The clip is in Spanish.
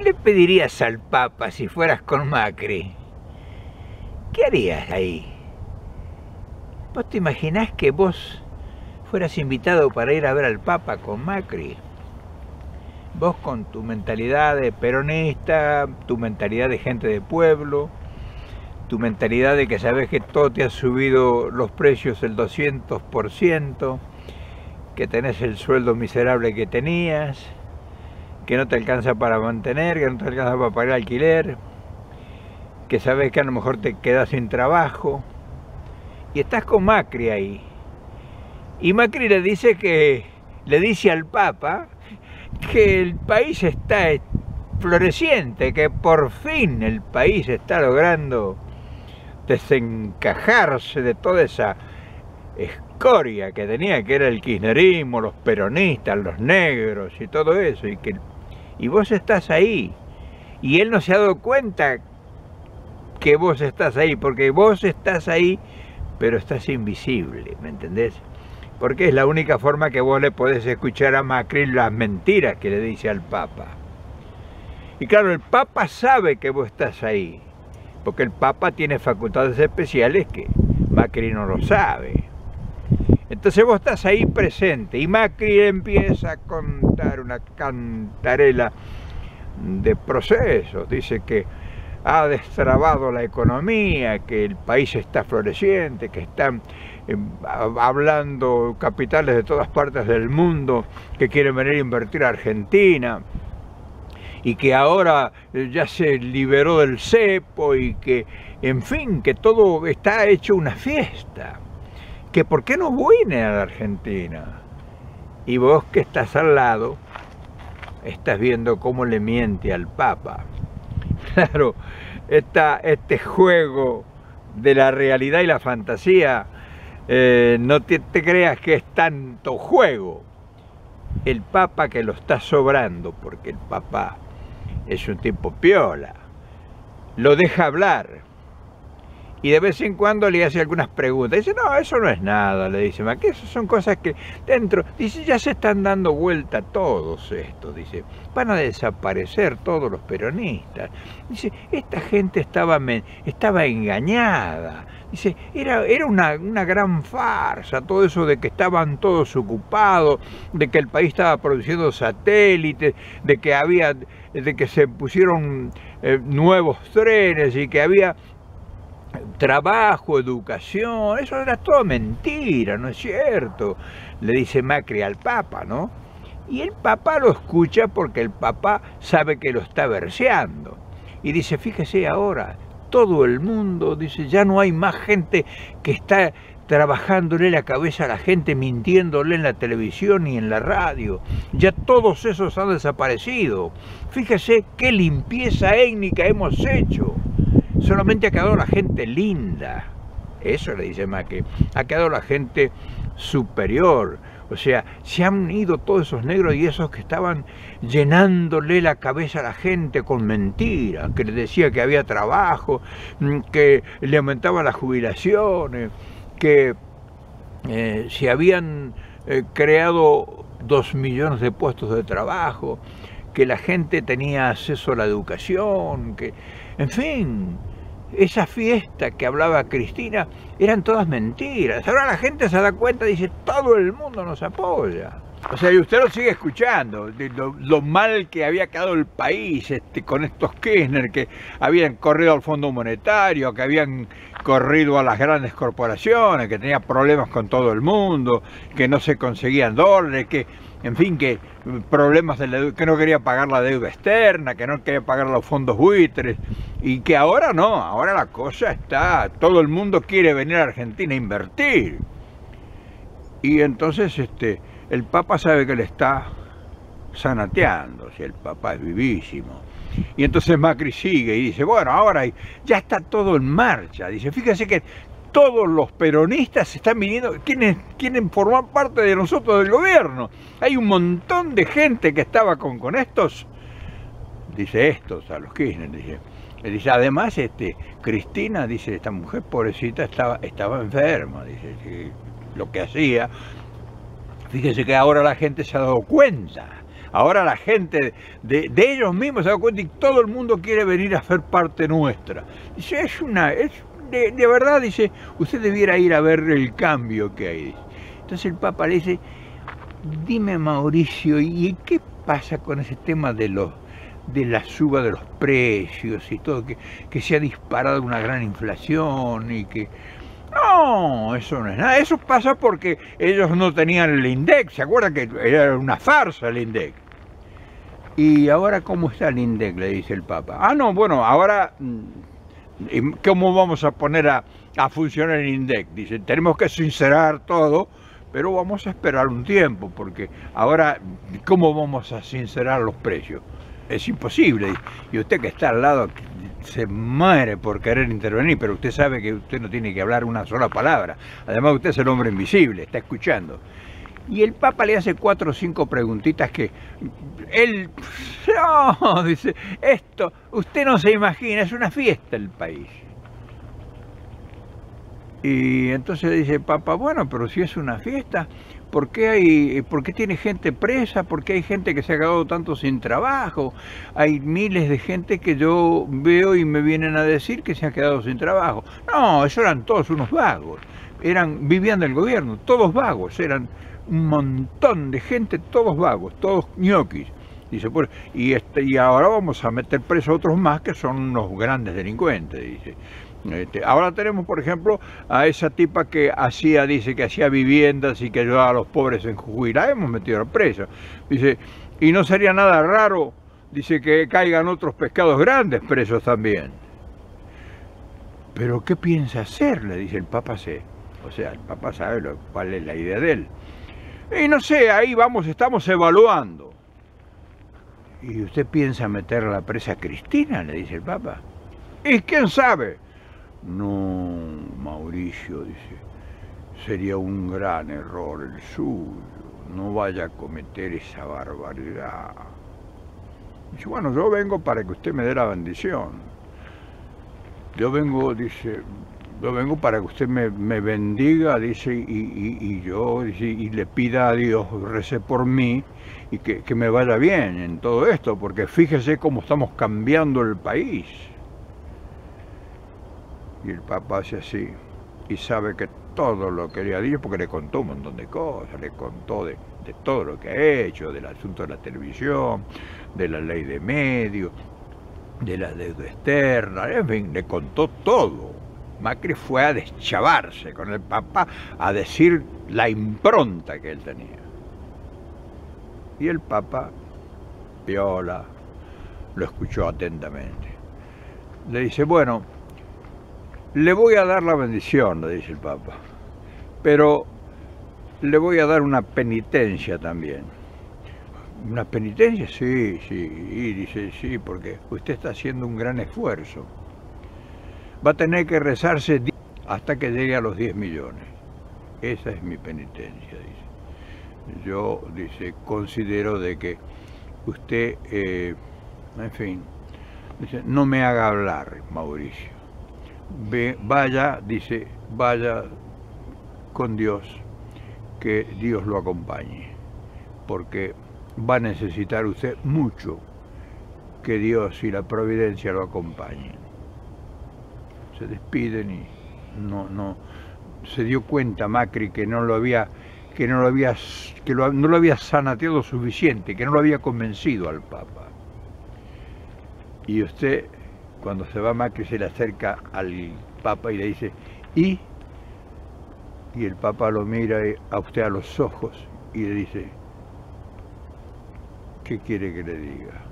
¿qué le pedirías al Papa si fueras con Macri? ¿Qué harías ahí? ¿Vos te imaginás que vos fueras invitado para ir a ver al Papa con Macri? Vos con tu mentalidad de peronista, tu mentalidad de gente de pueblo, tu mentalidad de que sabes que todo te ha subido los precios el 200%, que tenés el sueldo miserable que tenías, que no te alcanza para mantener, que no te alcanza para pagar alquiler, que sabes que a lo mejor te quedas sin trabajo, y estás con Macri ahí. Y Macri le dice que, le dice al Papa que el país está floreciente, que por fin el país está logrando desencajarse de toda esa escoria que tenía, que era el kirchnerismo, los peronistas, los negros y todo eso, y, que, y vos estás ahí. Y él no se ha dado cuenta que vos estás ahí, porque vos estás ahí, pero estás invisible, ¿me entendés? Porque es la única forma que vos le podés escuchar a Macri las mentiras que le dice al Papa. Y claro, el Papa sabe que vos estás ahí, porque el Papa tiene facultades especiales que Macri no lo sabe. Entonces vos estás ahí presente y Macri empieza a contar una cantarela de procesos. Dice que ha destrabado la economía, que el país está floreciente, que están eh, hablando capitales de todas partes del mundo que quieren venir a invertir a Argentina y que ahora eh, ya se liberó del cepo y que, en fin, que todo está hecho una fiesta. Que por qué no viene a la Argentina. Y vos que estás al lado, estás viendo cómo le miente al Papa. Claro, este juego de la realidad y la fantasía, eh, no te creas que es tanto juego. El Papa que lo está sobrando, porque el Papa es un tipo piola, lo deja hablar y de vez en cuando le hace algunas preguntas. Dice, no, eso no es nada, le dice, que eso son cosas que dentro, dice, ya se están dando vuelta todos estos, dice, van a desaparecer todos los peronistas. Dice, esta gente estaba, estaba engañada. Dice, era, era una, una gran farsa, todo eso de que estaban todos ocupados, de que el país estaba produciendo satélites, de que había, de que se pusieron eh, nuevos trenes y que había trabajo, educación, eso era todo mentira, ¿no es cierto? Le dice Macri al Papa, ¿no? Y el Papa lo escucha porque el Papa sabe que lo está verseando. Y dice, fíjese ahora, todo el mundo, dice, ya no hay más gente que está trabajándole la cabeza a la gente, mintiéndole en la televisión y en la radio. Ya todos esos han desaparecido. Fíjese qué limpieza étnica hemos hecho solamente ha quedado la gente linda. Eso le dice Macri. Ha quedado la gente superior. O sea, se han ido todos esos negros y esos que estaban llenándole la cabeza a la gente con mentiras, que le decía que había trabajo, mm, que le aumentaban las jubilaciones, que eh, se habían eh, creado dos millones de puestos de trabajo, que la gente tenía acceso a la educación, que, en fin, esa fiesta que hablaba Cristina eran todas mentiras. Ahora la gente se da cuenta y dice, todo el mundo nos apoya. O sea, y usted lo sigue escuchando, de lo, mal que había quedado el país este, con estos Kirchner que habían corrido al Fondo Monetario, que habían corrido a las grandes corporaciones, que tenía problemas con todo el mundo, que no se conseguían dólares, que en fin, que problemas de que no quería pagar la deuda externa, que no quería pagar los fondos buitres, y que ahora no, ahora la cosa está, todo el mundo quiere venir a Argentina a invertir. Y entonces este, el Papa sabe que le está sanateando, si el Papa es vivísimo. Y entonces Macri sigue y dice, bueno, ahora ya está todo en marcha. Dice, fíjese que todos los peronistas están viniendo, quieren, quieren formar parte de nosotros del gobierno. Hay un montón de gente que estaba con, con estos, dice estos, a los Kirchner, dice. Dice, además, este, Cristina, dice, esta mujer pobrecita estaba, estaba enferma, dice, lo que hacía. Fíjese que ahora la gente se ha dado cuenta. Ahora la gente de, ellos mismos se da cuenta y todo el mundo quiere venir a ser parte nuestra. Dice, es una, es de, verdad, dice, usted debiera ir a ver el cambio que hay. Entonces el Papa le dice, dime Mauricio, ¿y qué pasa con ese tema de los de la suba de los precios y todo, que, que se ha disparado una gran inflación y que no, eso no es nada. Eso pasa porque ellos no tenían el INDEC. ¿Se acuerdan que era una farsa el INDEC? ¿Y ahora cómo está el INDEC? Le dice el Papa. Ah, no, bueno, ahora, mm, ¿cómo vamos a poner a, a funcionar el INDEC? Dice, tenemos que sincerar todo, pero vamos a esperar un tiempo, porque ahora, ¿cómo vamos a sincerar los precios? Es imposible. Y usted que está al lado se muere por querer intervenir, pero usted sabe que usted no tiene que hablar una sola palabra. Además, usted es el hombre invisible, está escuchando. Y el Papa le hace cuatro o cinco preguntitas que él, no, dice, esto, usted no se imagina, es una fiesta el país. Y entonces dice el Papa, bueno, pero si es una fiesta, ¿Por qué, hay, ¿Por qué tiene gente presa? ¿Por qué hay gente que se ha quedado tanto sin trabajo? Hay miles de gente que yo veo y me vienen a decir que se han quedado sin trabajo. No, eso eran todos unos vagos. Eran, vivían del gobierno, todos vagos. Eran un montón de gente, todos vagos, todos ñoquis. Dice, pues, y, este, y ahora vamos a meter preso a otros más que son unos grandes delincuentes, dice. Este, ahora tenemos, por ejemplo, a esa tipa que hacía, dice que hacía viviendas y que ayudaba a los pobres en Jujuy. La hemos metido a presa. Dice, y no sería nada raro, dice que caigan otros pescados grandes presos también. Pero ¿qué piensa hacer? Le dice el Papa C. O sea, el Papa sabe lo, cuál es la idea de él. Y no sé, ahí vamos, estamos evaluando. ¿Y usted piensa meter la presa a Cristina? Le dice el Papa. ¿Y quién sabe? No, Mauricio, dice, sería un gran error el suyo, no vaya a cometer esa barbaridad. Dice, bueno, yo vengo para que usted me dé la bendición. Yo vengo, dice, yo vengo para que usted me, bendiga, dice, y, yo, y le pida a Dios, rece por mí, y que, que me vaya bien en todo esto, porque fíjese cómo estamos cambiando el país. Y el papá hace así y sabe que todo lo que le ha dicho, porque le contó un montón de cosas, le contó de, todo lo que ha hecho, del asunto de la televisión, de la ley de medios, de la deuda externa, en fin, le contó todo. Macri fue a deschavarse con el papá, a decir la impronta que él tenía. Y el papá, viola, lo escuchó atentamente. Le dice, bueno, le voy a dar la bendición, le dice el Papa, pero le voy a dar una penitencia también. ¿Una penitencia? Sí, sí, y dice, sí, porque usted está haciendo un gran esfuerzo. Va a tener que rezarse hasta que llegue a los 10 millones. Esa es mi penitencia, dice. Yo, dice, considero de que usted, eh, en fin, dice, no me haga hablar, Mauricio vaya, dice, vaya con Dios, que Dios lo acompañe, porque va a necesitar usted mucho que Dios y la providencia lo acompañen. Se despiden y no, no, se dio cuenta Macri que no lo había, que no lo había, que no lo había sanateado suficiente, que no lo había convencido al Papa. Y usted cuando se va Macri se le acerca al Papa y le dice, ¿y? Y el Papa lo mira a usted a los ojos y le dice, ¿qué quiere que le diga?